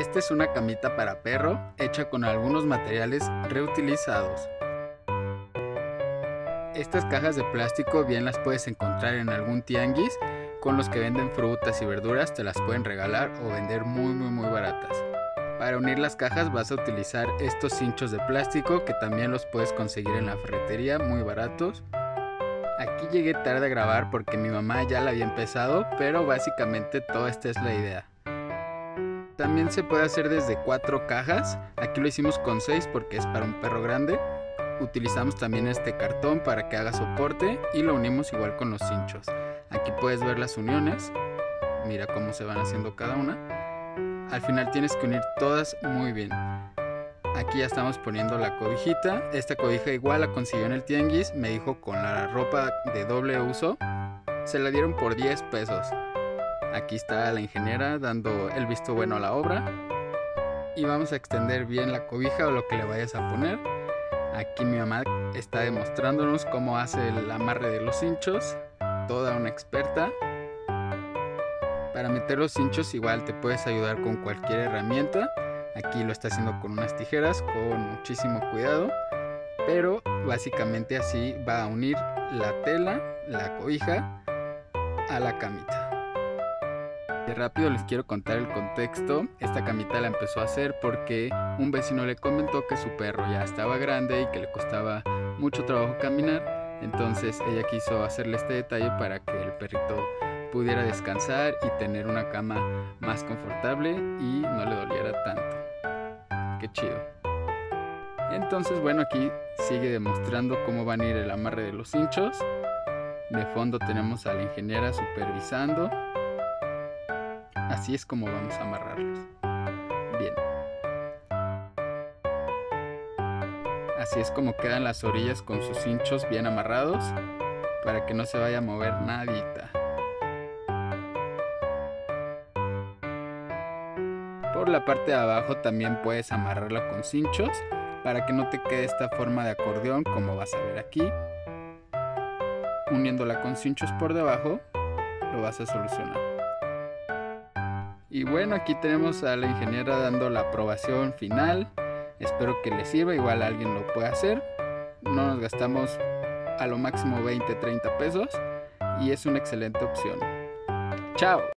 Esta es una camita para perro hecha con algunos materiales reutilizados. Estas cajas de plástico bien las puedes encontrar en algún tianguis con los que venden frutas y verduras te las pueden regalar o vender muy muy muy baratas. Para unir las cajas vas a utilizar estos cinchos de plástico que también los puedes conseguir en la ferretería muy baratos. Aquí llegué tarde a grabar porque mi mamá ya la había empezado, pero básicamente toda esta es la idea. También se puede hacer desde cuatro cajas, aquí lo hicimos con seis porque es para un perro grande. Utilizamos también este cartón para que haga soporte y lo unimos igual con los cinchos. Aquí puedes ver las uniones, mira cómo se van haciendo cada una. Al final tienes que unir todas muy bien. Aquí ya estamos poniendo la cobijita. Esta cobija igual la consiguió en el tianguis. Me dijo con la ropa de doble uso. Se la dieron por 10 pesos. Aquí está la ingeniera dando el visto bueno a la obra. Y vamos a extender bien la cobija o lo que le vayas a poner. Aquí mi mamá está demostrándonos cómo hace el amarre de los hinchos. Toda una experta. Para meter los hinchos igual te puedes ayudar con cualquier herramienta. Aquí lo está haciendo con unas tijeras con muchísimo cuidado. Pero básicamente así va a unir la tela, la cobija a la camita. Rápido les quiero contar el contexto. Esta camita la empezó a hacer porque un vecino le comentó que su perro ya estaba grande y que le costaba mucho trabajo caminar. Entonces ella quiso hacerle este detalle para que el perrito pudiera descansar y tener una cama más confortable y no le doliera tanto. Qué chido. Entonces, bueno, aquí sigue demostrando cómo van a ir el amarre de los hinchos. De fondo tenemos a la ingeniera supervisando. Así es como vamos a amarrarlos. Bien. Así es como quedan las orillas con sus hinchos bien amarrados para que no se vaya a mover nadita. Por la parte de abajo también puedes amarrarla con cinchos para que no te quede esta forma de acordeón como vas a ver aquí. Uniéndola con cinchos por debajo lo vas a solucionar. Y bueno, aquí tenemos a la ingeniera dando la aprobación final. Espero que les sirva, igual alguien lo puede hacer. No nos gastamos a lo máximo 20-30 pesos y es una excelente opción. Chao.